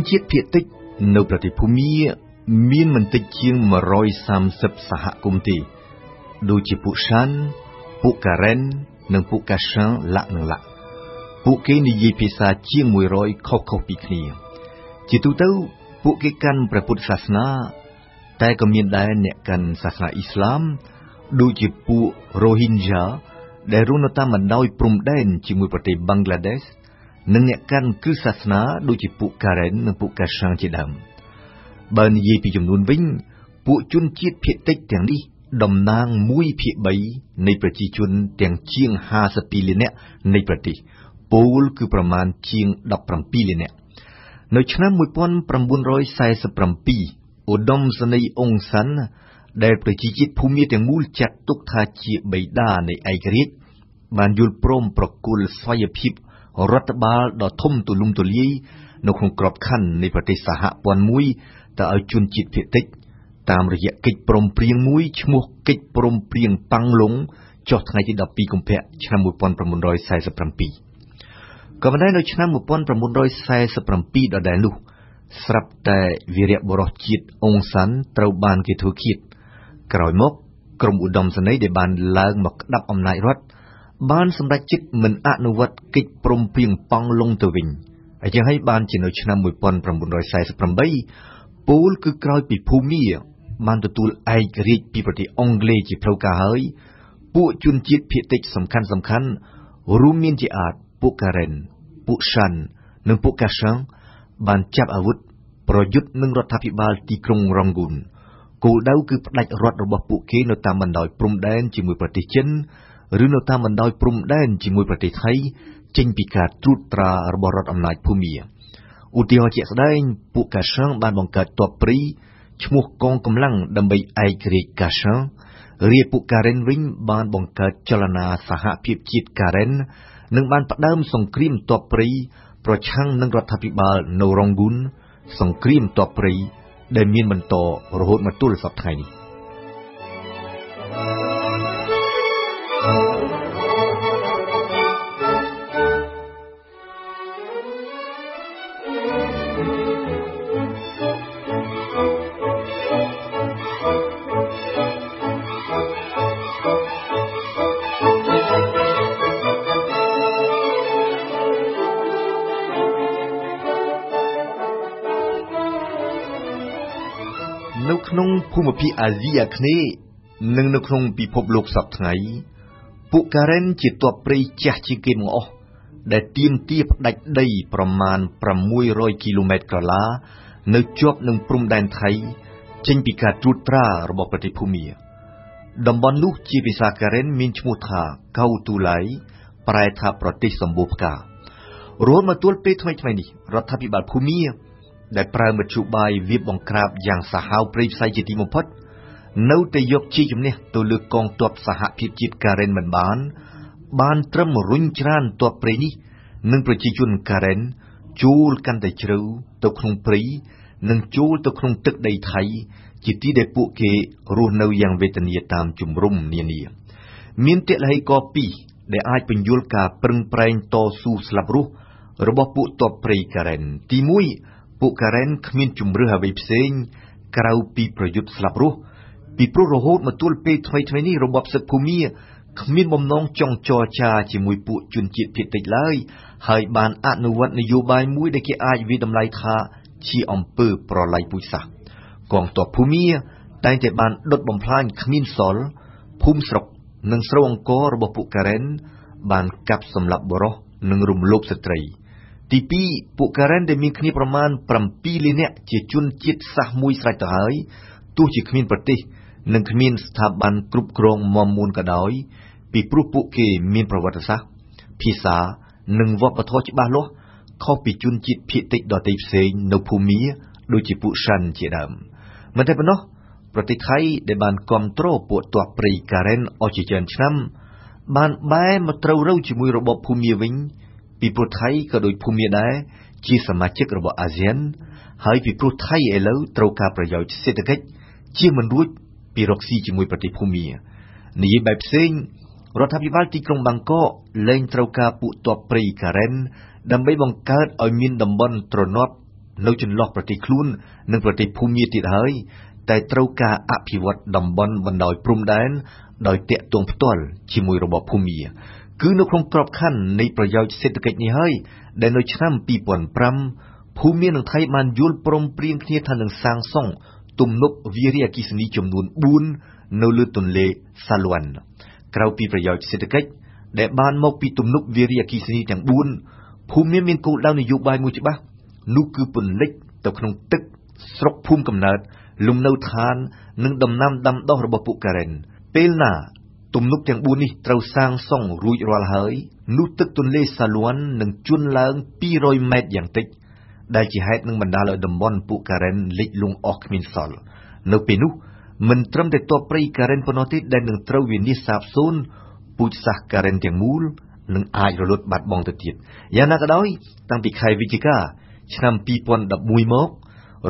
ជនជាតិភាគតិចនៅប្រទេសភូមាមានមិនតិចជាង130សហគមន៍ទេដូចជាពួកសានពួកការ៉ែននិងពួកកាសាំងឡាក់និងឡាក់ពួកគេនិយាយភាសាជាង100ខុសៗពីគ្នា ជាទូទៅពួកគេកាន់ព្រះពុទ្ធសាសនា តែក៏មានដែរអ្នកកាន់សាសនាអ៊ីស្លាមដូចជាពួក Rohingya ដែលរស់នៅតាមបណ្ដោយព្រំដែនជាមួយប្រទេសបង់ក្លាដេស និងអ្នកកាន់គ្រឹះសាសនាដូចជាពួក Karen និងពួក Kashan ជាដើមបើនិយាយពីចំនួនវិញ ពួកជនជាតិភាគតិចទាំងនេះតំណាង1ភាគ3នៃប្រជាជនទាំងជាង52លាននាក់នៃប្រទេសពោលគឺប្រមាណជាង17លាននាក់នៅឆ្នាំ1947ឧត្តមសេនីយ៍អ៊ុងសាន់ដែលប្រជាជាតិភូមាទាំងមូលចាត់ទុកថាជាបិតានៃឯករាជ្យបានយល់ព្រមប្រគល់ស្វ័យភាព រដ្ឋបាលដ៏ធំទូលំទូលាយនៅក្នុងក្របខ័ណ្ឌនៃប្រទេសសហព័ន្ធមួយទៅឲ្យជនជាតិភាគតិចតាមរយៈកិច្ចព្រមព្រៀងមួយឈ្មោះកិច្ចព្រមព្រៀងប៉ាំងឡុងចុះថ្ងៃទី12កុម្ភៈឆ្នាំ1947ក៏ប៉ុន្តែនៅឆ្នាំ1947ដដែលនោះស្រាប់តែវីរៈបរោះជាតិអ៊ុងសាន់ត្រូវបានគេធ្វើឃាតក្រោយមក ក្រុមឧត្តមសេនីយ៍ដែលបានឡើងមកក្តាប់អំណាចរដ្ឋ បានសម្រេចចិត្តមិនអនុវត្តកិច្ចព្រមព្រៀងប៉ង់ឡុងទៅវិញអញ្ចឹងហើយបានជានៅឆ្នាំ1948ពូលគឺក្រោយពីភូមាបានទទួលឯករាជ្យពីប្រទេសអង់គ្លេសជាផ្លូវការហើយពួកជនជាតិភាគតិចសំខាន់សំខាន់រួមមានជាអាចពួកការ៉ែនពួកសាន់និងពួកកាសាំងបានចាប់អាវុធប្រយុទ្ធនឹងរដ្ឋាភិបាលទីក្រុងរ៉ុងហ្គូនគោលដៅគឺផ្ដាច់រដ្ឋរបស់ពួកគេនៅតាមបណ្ដោយព្រំដែនជាមួយប្រទេសចិន ឬនៅតាមបណ្ដោយព្រំដែនជាមួយប្រទេសថៃចេញពីការត្រួតត្រារបស់រដ្ឋអំណាចភូមាឧទាហរណ៍ជាក់ស្ដែងពួកកាសាំងបានបង្កើតទ័ពព្រីឈ្មោះកងកម្លាំងដើម្បីឯករាជ្យកាសាំងរាពួកការ៉េនវិញបានបង្កើតចលនាសហភាពជាតិការ៉េននិងបានផ្ដើមសង្គ្រាមទ័ពព្រីប្រឆាំងនឹងរដ្ឋាភិបាលនៅរ៉ុងហ្គូនសង្គ្រាមទ័ពព្រីដែលមានបន្តរហូតមកទល់សព្វថ្ងៃនេះ ភូមិភាគអាស៊ីអាគ្នេយ៍និងនៅក្នុងពិភពលោកសពថ្ងៃពួកការ៉េនជាទ័ពព្រៃចាស់ជាងគេបង្អស់ដែលទៀមទាផ្ដាច់ដីប្រមាណ600គីឡូម៉ែត្រក្រឡានៅជាប់នឹងព្រំដែនថៃ ចេញពីការត្រួតត្រារបស់ប្រទេសភូមាតំបន់នោះជាភាសាការ៉េនមានឈ្មោះថាកៅទូឡៃប្រែថាប្រទេសសម្បូរផ្ការហូតមកទល់ពេលថ្មីៗនេះរដ្ឋាភិបាលភូមា ដែលប្រើមធ្យោបាយវាបបង្ក្រាបយ៉ាងសាហាវព្រៃផ្សៃជាទីបំផុត នៅតែយកជាជំនះទៅលើកងទ័ពសហភាពជាតិការ៉េនមិនបាន បានត្រឹមរុញច្រានទ័ពព្រៃនេះនិងប្រជាជនការ៉េនចូលកាន់តែជ្រៅទៅក្នុងព្រៃនិងចូលទៅក្នុងទឹកដីថៃ ជាទីដែលពួកគេរស់នៅយ៉ាងវេទនាតាមជំរំនានា មានទលហេក2ដែលអាចបញ្យល់ការប្រឹងប្រែងតស៊ូស្លាប់រស់របស់ពួកទ័ពព្រៃការ៉េនទី1 ពួកការ៉ែនគ្មានជំរឿសអ្វីផ្សេងក្រៅពីប្រយុទ្ធស្លាប់រស់ពីព្រោះរហូតមកទល់ពេលថ្មីថ្មីនេះរបបសឹកភូមាគ្មានបំណងចង់ចរចាជាមួយពួកជនជាតិភាគតិចឡើយហើយបានអនុវត្តនយោបាយមួយដែលគេអាចវិតម្លៃថាជាអំពើប្រល័យពូជសាសន៍កងទ័ពភូមាតែងតែបានដុតបំផ្លាញគ្មានសល់ភូមិស្រុកនិងស្រូវអង្គររបស់ពួកការ៉ែនបានកាប់សម្លាប់បរោះនិងរំលោភស្ត្រី។ ទី2ពួកការ៉ែនដែលមានគ្នាប្រមាណ7លាននាក់ជាជនជាតិសាសន៍មួយស្រេចទៅហើយទោះជាគ្មានប្រទេស និងគ្មានស្ថាប័នគ្រប់គ្រងមមមួនក៏ដោយ ពីព្រោះពួកគេមានប្រវត្តិសាស្ត្រភាសានិងវប្បធម៌ច្បាស់លាស់ខុសពីជនជាតិភាគតិចដទៃផ្សេងនៅភូមាដូចជាពួកសាន់ជាដើមមិនតែប៉ុណ្ណោះប្រទេសថៃដែលបានគ្រប់គ្រងពួកទ័ពព្រៃការ៉ែនអស់ជាច្រើនឆ្នាំបានបែរមកត្រូវរូវជាមួយរបបភូមាវិញ ពីព្រោះថៃក៏ដូចភូមាដែរជាសមាជិករបស់អាស៊ាន ហើយពីព្រោះថៃឥឡូវត្រូវការប្រយោជន៍សេដ្ឋកិច្ចជាមិនរួចពីរកស៊ីជាមួយប្រទេសភូមានិយាយបែបផ្សេងរដ្ឋាភិបាលទីក្រុងបាងកកលែងត្រូវការពួកទ័ពព្រៃការ៉ែនដើម្បីបង្កើតឲ្យមានតំបន់ទ្រនាប់នៅចន្លោះប្រទេសខ្លួន និងប្រទេសភូមាទៀតហើយ តែត្រូវការអភិវឌ្ឍតំបន់បណ្ដោយព្រំដែនដោយតាក់ទងផ្ទាល់ជាមួយរបបភូមា គឺនៅក្នុងក្របខ័ណ្ឌនៃប្រយោជន៍សេដ្ឋកិច្ចនេះហើយដែលនៅឆ្នាំ2005ភូមានិងថៃបានយល់ព្រមព្រៀងគ្នាថានឹងសាងសង់ទំនប់វារីអគ្គិសនីចំនួន4នៅលើទន្លេសាឡួនក្រៅពីប្រយោជន៍សេដ្ឋកិច្ចដែលបានមកពីទំនប់វារីអគ្គិសនីទាំង4ភូមិមានគោលដៅនយោបាយមួយច្បាស់នោះគឺពន្លិចទៅក្នុងទឹកស្រុកភូមិកំណើតលំនៅឋាន និងដំណាំដាំដុះរបស់ពួកការ៉េនពេលណា ទំនប់ទាំង4នេះត្រូវសាងសង់រួចរាល់ហើយនោះទឹកទន្លេសាឡួននឹងជន់ឡើង200ម៉ែត្រយ៉ាងតិច ដែលជាហេតុនឹងបណ្ដាលឲ្យតំបន់ពួកការ៉េនលិចលង់អស់គ្មានសល់នៅពេលនោះមិនត្រឹមតែតបព្រៃការ៉េនប៉ុណ្ណោះទេដែលនឹងត្រូវវិនិច្ឆ័យសាបសូន្យពូជសាសន៍ការ៉េនទាំងមូលនឹងអាចរលត់បាត់បង់ទៅទៀតយ៉ាងណាក៏ដោយតាំងពីខែវិច្ឆិកាឆ្នាំ2011មក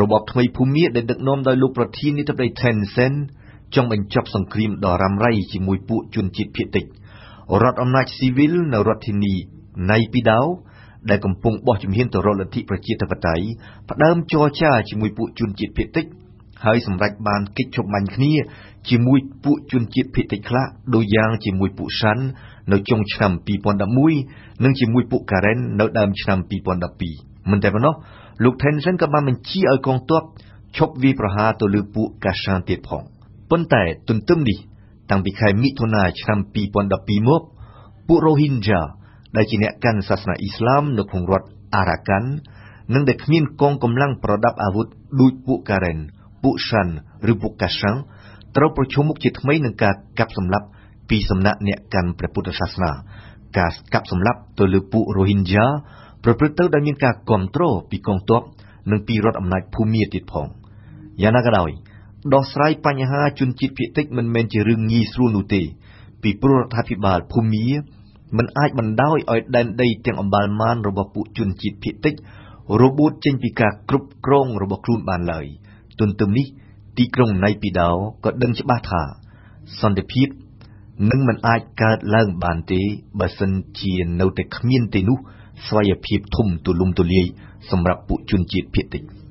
របបថ្មីភូមាដែលដឹកនាំដោយលោកប្រធានាធិបតី Thein Sein ចង់បញ្ចប់សង្គ្រាមដ៏រ៉ាំរ៉ៃជាមួយពួកជនជាតិភាគតិចរដ្ឋអំណាចស៊ីវិលនៅរដ្ឋធានីណៃពីដោដែលកំពុងបោះជំហានទៅរកលទ្ធិប្រជាធិបតេយ្យផ្ដើមចរចាជាមួយពួកជនជាតិភាគតិចហើយសម្រេចបានកិច្ចឈប់បាញ់គ្នាជាមួយពួកជនជាតិភាគតិចខ្លះដូចយ៉ាងជាមួយពួកសាន់នៅចុងឆ្នាំ2011និងជាមួយពួកការ៉េននៅដើមឆ្នាំ2012មិនតែប៉ុណ្ណោះលោក Tension ក៏បានបញ្ជាឲ្យកងទ័ពឈប់វាយប្រហារទៅលើពួកកាសានទៀតផង ប៉ុន្តែទន្ទឹមនេះតាំងពីខែមិថុនាឆ្នាំ2012មកពួករ៉ូហីនយ៉ាដែលជាអ្នកកាន់សាសនាអ៊ីស្លាមនៅក្នុងរដ្ឋអារ៉ាកាន់និងដែលគ្មានកងកម្លាំងប្រដាប់អាវុធដូចពួកការ៉េនពួកសាន់ឬពួកកាសាំងត្រូវប្រឈមមុខជាថ្មីនឹងការកាប់សម្លាប់ពីសំណាក់អ្នកកាន់ព្រះពុទ្ធសាសនាការកាប់សម្លាប់ទៅលើពួករ៉ូហីនយ៉ាប្រព្រឹត្តទៅដោយមានការគ្រប់គ្រងពីកងទ័ពនិងពីរដ្ឋអំណាចភូមាទៀតផងយ៉ាងណាក៏ដោយ ដោះស្រាយបញ្ហាជនជាតិភាគតិចមិនមែនជារឿងងាយស្រួលនោះទេ ពីព្រោះរដ្ឋាភិបាលភូមាមិនអាចបណ្ដោយឲ្យដែនដីទាំងអម្បាលម៉ានរបស់ពួកជនជាតិភាគតិចរបូតចេញពីការគ្រប់គ្រងរបស់ខ្លួនបានឡើយទន្ទឹមនេះទីក្រុងណៃពីដោក៏ដឹងច្បាស់ថាសន្តិភាពនឹងមិនអាចកើតឡើងបានទេបើសិនជានៅតែគ្មានទេនោះស្វ័យភាពធំទូលំទូលាយសម្រាប់ពួកជនជាតិភាគតិច។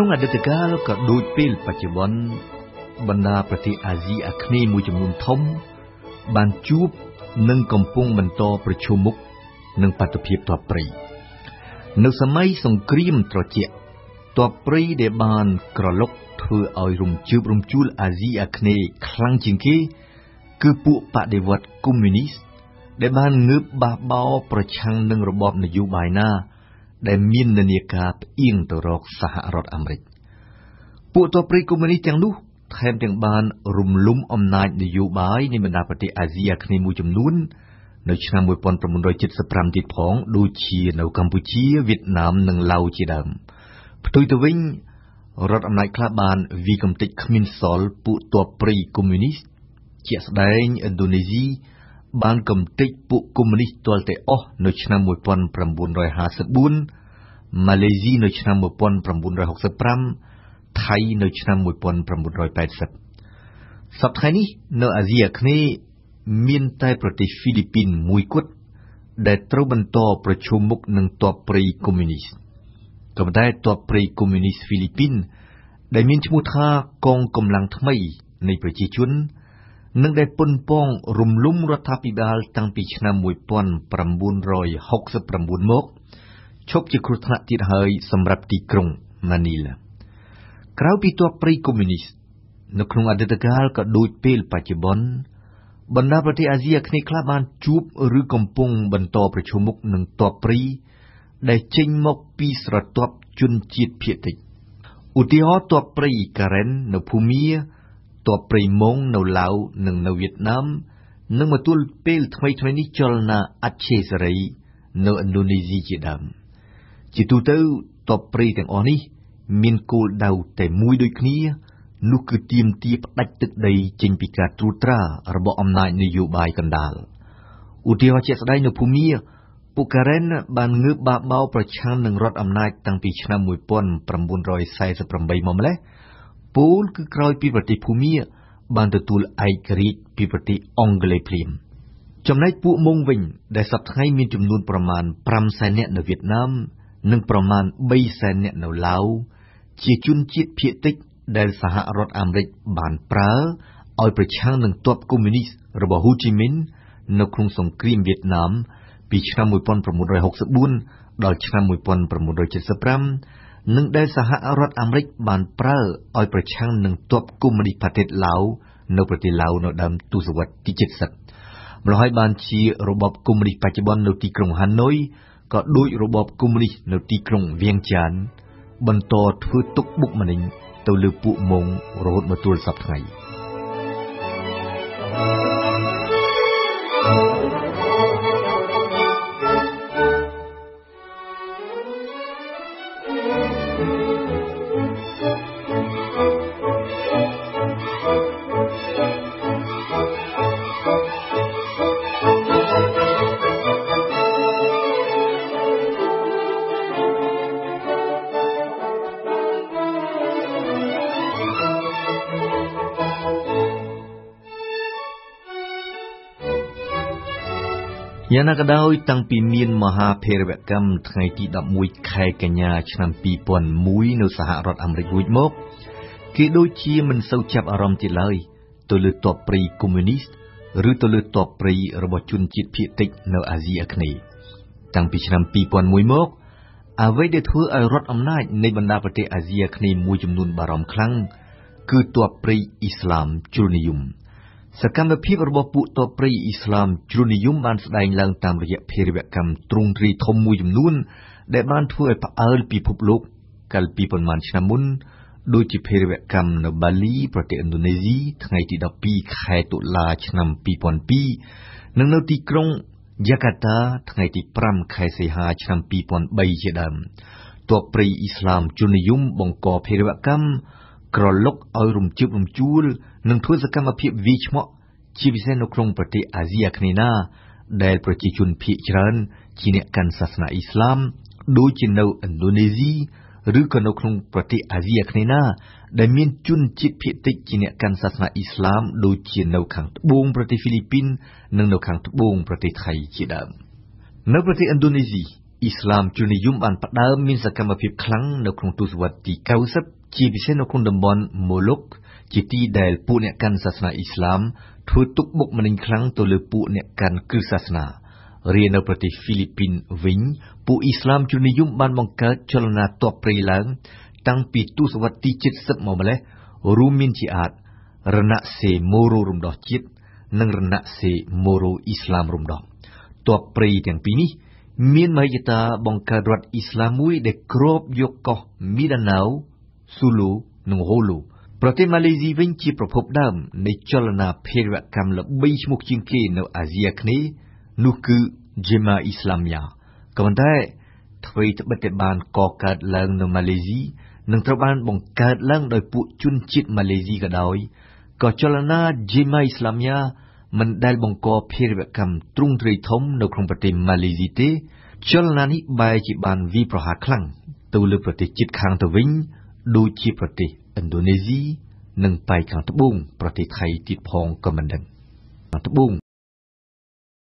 ក្នុងអតីតកាលក៏ដូចពេលបច្ចុប្បន្នបណ្ដាប្រទេសអាស៊ីអាគ្នេយ៍មួយចំនួនធំ បានជួបនិងកំពុងបន្តប្រឈមមុខនឹងបាតុភិបទ័ពព្រៃនៅសម័យសង្គ្រាមត្រជាក់ទ័ពព្រៃដែលបានក្រឡុកធ្វើឲ្យរំជើបរំជួលអាស៊ីអាគ្នេយ៍ខ្លាំងជាងគេ គឺពួកបដិវត្តកុម្មុយនីសដែលបានងើបបះបោប្រឆាំងនឹងរបបនយោបាយណា ដែលមាននានាការផ្អៀងទៅរកសហរដ្ឋអាមេរិកពួកទ័ពព្រៃកុម្មុយនីសទាំងនោះថែមទាំងបានរំលំអំណាចនយោបាយនៃបណ្ដាប្រទេសអាស៊ីអាគ្នេយ៍មួយចំនួន នៅឆ្នាំ1975ទៀតផងដូចជានៅកម្ពុជាវៀតណាមនិងឡាវជាដើមផ្ទុយទៅវិញរដ្ឋអំណាចខ្លះបានវាយកំទេចគ្មានសល់ពួកទ័ពព្រៃកុម្មុយនីសជាក់ស្ដែងឥណ្ឌូនេស៊ី បានកំទេចពួកកុម្មុយនីសទាល់តែអស់នៅឆ្នាំ1954ម៉ាឡេស៊ីនៅឆ្នាំ1965ថៃនៅឆ្នាំ1980សប្តាហ៍នេះនៅអាស៊ីអាគ្នេយ៍មានតែប្រទេសហ្វីលីពីនមួយគត់ដែលត្រូវបន្តប្រឈមមុខនឹងទ័ពព្រៃកុម្មុយនីសក៏ប៉ុន្តែទ័ពព្រៃកុម្មុយនីសហ្វីលីពីនដែលមានឈ្មោះថាកងកម្លាំងថ្មីនៃប្រជាជន និងដែលប៉ុនប៉ងរំលំរដ្ឋាភិបាលតាំងពីឆ្នាំ1969មកឈប់ជាគ្រោះថ្នាក់ទៀតហើយសម្រាប់ទីក្រុងម៉ានីឡាក្រៅពីទ័ពព្រៃកុម្មុយនីសនៅក្នុងអតីតកាលក៏ដូចពេលបច្ចុប្បន្នបណ្ដាប្រទេសអាស៊ីអាគ្នេយ៍ខ្លះបានជួបឬកំពុងបន្តប្រឈមមុខនឹងទ័ពព្រៃដែលចេញមកពីស្រទាប់ជនជាតិភាគតិចឧទាហរណ៍ទ័ពព្រៃការ៉េននៅភូមា ទ័ពព្រៃម៉ុងនៅឡាវនិងនៅវៀតណាមនិងមកទល់ពេលថ្មីៗនេះចលនាអច្ឆេសរីនៅឥណ្ឌូនេស៊ីជាដើមជាទូទៅទ័ពព្រៃទាំងអស់នេះមានគោលដៅតែមួយដូចគ្នានោះគឺទាមទារផ្ដាច់ទឹកដីចេញពីការត្រួតត្រារបស់អំណាចនយោបាយកណ្ដាលឧទាហរណ៍ជាក់ស្ដែងនៅភូមាពួកការ៉ែនបានងើបបាបោប្រឆាំងនឹងរដ្ឋអំណាចតាំងពីឆ្នាំ1948មកម្លេះ ពោលគឺក្រោយពីប្រទេសភូមា បានទទួលឯករាជ្យពីប្រទេសអង់គ្លេសភ្លាមចំណែកពួកមុងវិញ ដែលសប្តាហ៍មានចំនួនប្រមាណ5សែននាក់នៅវៀតណាម និងប្រមាណ3សែននាក់នៅឡាវជាជនជាតិភាគតិចដែលសហរដ្ឋអាមេរិកបានប្រើឲ្យប្រឆាំងនឹងទ័ពកុម្មុយនីសរបស់ហ៊ូជីមីននៅក្នុងសង្គ្រាមវៀតណាមពីឆ្នាំ1964ដល់ឆ្នាំ1975 និងដែលសហរដ្ឋអាមេរិកបានប្រើឲ្យប្រឆាំងនឹងទ័ពកុម្មុយនីសប្រទេសឡាវនៅប្រទេសឡាវនៅដើមទសវត្សរ៍ទី70ម្ល៉េះហើយបានជារបបកុម្មុយនីសបច្ចុប្បន្ននៅទីក្រុងហាណូយក៏ដូចរបបកុម្មុយនីសនៅទីក្រុងវៀងចាន បន្តធ្វើទុកបុកម្នេញទៅលើពួកម៉ុងរហូតមកទល់សព្វថ្ងៃ។ យ៉ាងណាក៏ដោយតាំងពីមានមហាភេរវកម្មថ្ងៃទី11ខែកញ្ញាឆ្នាំ2001នៅសហរដ្ឋអាមេរិករួចមកគេដូចជាមិនសូវចាប់អារម្មណ៍ទៀតឡើយទៅលើតបព្រៃកុម្មុយនីសឬទៅលើតបព្រៃរបស់ជនជាតិភាគតិចនៅអាស៊ីអាគ្នេយ៍តាំងពីឆ្នាំ2001មកអ្វីដែលធ្វើឲ្យរដ្ឋអំណាចនៃបណ្ដាប្រទេសអាស៊ីអាគ្នេយ៍មួយចំនួនបារម្ភខ្លាំងគឺតបព្រៃអ៊ីស្លាមជ្រុលនិយម។ សកម្មភាពរបស់ពួកតបព្រៃអ៊ីស្លាមជ្រុលនិយមបានស្ដែងឡើងតាមរយៈភារវកម្មទ្រង់ទ្រាយធំមួយចំនួន ដែលបានធ្វើឲ្យផ្អើលពិភពលោកកាលពីប៉ុន្មានឆ្នាំមុនដូចជាភារវកម្មនៅបាលីប្រទេសឥណ្ឌូនេស៊ីថ្ងៃទី12ខែតុលាឆ្នាំ2002និងនៅទីក្រុងយ៉ាកាតាថ្ងៃទី5ខែសីហាឆ្នាំ2003ជាដើមទ័ពព្រៃអ៊ីស្លាមជននិយមបង្កភារវកម្មក្រឡុកឲ្យរំជើបរំជួល និងធ្វើសកម្មភាពវាយឆ្មក់ជាពិសេសនៅក្នុងប្រទេសអាស៊ីអាគ្នេយ៍ណាដែលប្រជាជនភាគច្រើនជាអ្នកកាន់សាសនាអ៊ីស្លាមដូចជានៅឥណ្ឌូនេស៊ីឬក៏នៅក្នុងប្រទេសអាស៊ីអាគ្នេយ៍ណាដែលមានជនជាតិភាគតិចជាអ្នកកាន់សាសនាអ៊ីស្លាមដូចជានៅខាងត្បូងប្រទេសហ្វីលីពីននិងនៅខាងត្បូងប្រទេសថៃជាដើមនៅប្រទេសឥណ្ឌូនេស៊ីអ៊ីស្លាមជននិយមបានផ្ដើមមានសកម្មភាពខ្លាំងនៅក្នុងទសវត្សរ៍ទី90ជាពិសេសនៅក្នុងតំបន់ម៉ូឡុក ជាទីដែលពួកអ្នកកាន់សាសនាអ៊ីស្លាមធ្វើទុកបុកម្នេញខ្លាំងទៅលើពួកអ្នកកាន់គ្រិស្តសាសនារៀននៅប្រទេសហ្វីលីពីនវិញពួកអ៊ីស្លាមជននិយមបានបង្កើតចលនាតបព្រៃឡើង តាំងពីទសវត្សរ៍ទី70មកម្លេះរួមមានជាអាចរណសេម៉ូរ៉ូរំដោះជាតិនិងរណសេម៉ូរ៉ូអ៊ីស្លាមរំដោះតបព្រៃទាំងពីរនេះមានមហិច្ឆតាបង្កើតរដ្ឋអ៊ីស្លាមមួយដែលគ្របយកកោះមីដាណាវស៊ូឡូនិងហូឡូ ប្រទេសម៉ាឡេស៊ីវិញជាប្រភពដើមនៃចលនាភេរវកម្មល្បីឈ្មោះជាងគេនៅអាស៊ីអាគ្នេយ៍នោះគឺ Jemaah Islamiyah ក៏ប៉ុន្តែអ្វីត្បិតតែបានកកើតឡើងនៅម៉ាឡេស៊ីនិងត្រូវបានបង្កើតឡើងដោយពួកជនជាតិម៉ាឡេស៊ីក៏ដោយក៏ចលនា Jemaah Islamiyah មិនដែលបង្កភេរវកម្មទ្រង់ទ្រាយធំនៅក្នុងប្រទេសម៉ាឡេស៊ីទេចលនានេះបែរជាបានវាយប្រហារខ្លាំងទៅលើប្រទេសជិតខាងទៅវិញដូចជាប្រទេស ឥណ្ឌូនេស៊ី និងប៉ែកខាងត្បូងប្រទេសថៃទៀតផងក៏មិនដឹង ត្បូង